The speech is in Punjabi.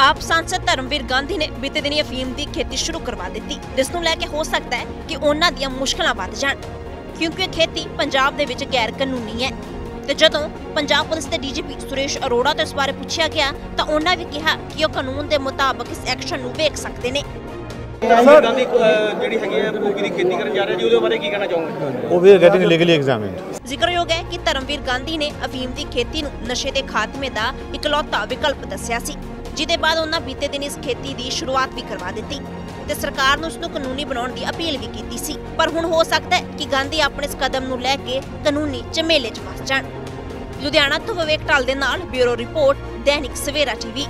ਆਪ ਸੰਸਦ ਧਰਮਵੀਰ ਗਾਂਧੀ ਨੇ ਬੀਤੇ ਦਿਨੀ ਅਫੀਮ ਦੀ ਖੇਤੀ ਸ਼ੁਰੂ ਕਰਵਾ ਦਿੱਤੀ। ਜਿਸ ਨੂੰ ਲੈ ਕੇ ਹੋ ਸਕਦਾ ਹੈ ਕਿ ਉਹਨਾਂ ਦੀਆਂ ਮੁਸ਼ਕਲਾਂ ਵੱਧ ਜਾਣ। ਕਿਉਂਕਿ ਇਹ ਖੇਤੀ ਪੰਜਾਬ ਦੇ ਵਿੱਚ ਗੈਰ ਕਾਨੂੰਨੀ ਹੈ। ਤੇ ਜਦੋਂ ਪੰਜਾਬ ਪੁਲਿਸ ਦੇ ਡੀਜੀਪੀ ਸੁਰੇਸ਼ ਅਰੋੜਾ ਤੋਂ ਇਸ ਬਾਰੇ ਪੁੱਛਿਆ ਗਿਆ ਤਾਂ ਉਹਨਾਂ ਵੀ ਕਿਹਾ ਕਿ ਉਹ ਕਾਨੂੰਨ ਦੇ ਮੁਤਾਬਕ ਇਸ ਐਕਸ਼ਨ ਨੂੰ ਵੇਖ ਸਕਦੇ ਨੇ। ਗਾਂਧੀ ਜਿਹੜੀ ਹੈਗੀ ਹੈ ਮੂੰਗੀ ਦੀ ਖੇਤੀ ਕਰਨ ਜਾ ਰਹੇ ਜੀ ਉਹਦੇ ਬਾਰੇ ਕੀ ਕਹਿਣਾ ਚਾਹੋਗੇ? ਉਹ ਵੀ ਗੈਟਿੰਗ ਲੀਗਲੀ ਐਗਜ਼ਾਮਿਨਡ ਜ਼ਿਕਰਯੋਗ ਹੈ ਕਿ ਧਰਮਵੀਰ ਗਾਂਧੀ ਨੇ ਅਫੀਮ ਦੀ ਖੇਤੀ ਨੂੰ ਨਸ਼ੇ ਦੇ ਖਾਤਮੇ ਦਾ ਇਕਲੌਤਾ ਵਿਕਲਪ ਦੱਸਿਆ ਸੀ। ਜਿਹਦੇ ਬਾਅਦ ਉਹਨਾਂ ਬੀਤੇ ਦਿਨ ਇਸ ਖੇਤੀ ਦੀ ਸ਼ੁਰੂਆਤ ਵੀ ਕਰਵਾ ਦਿੱਤੀ ਤੇ ਸਰਕਾਰ ਨੂੰ ਇਸ ਨੂੰ ਕਾਨੂੰਨੀ ਬਣਾਉਣ ਦੀ ਅਪੀਲ ਵੀ ਕੀਤੀ ਸੀ। ਪਰ ਹੁਣ ਹੋ ਸਕਦਾ ਹੈ ਕਿ ਗਾਂਧੀ ਆਪਣੇ ਇਸ ਕਦਮ ਨੂੰ ਲੈ ਕੇ ਕਾਨੂੰਨੀ ਝਮੇਲੇ 'ਚ ਫਸ ਜਾਣ। ਲੁਧਿਆਣਾ ਤੋਂ ਵਿਵੇਕ ਢਾਲ ਦੇ ਨਾਲ bureau report, Dainik Savera TV.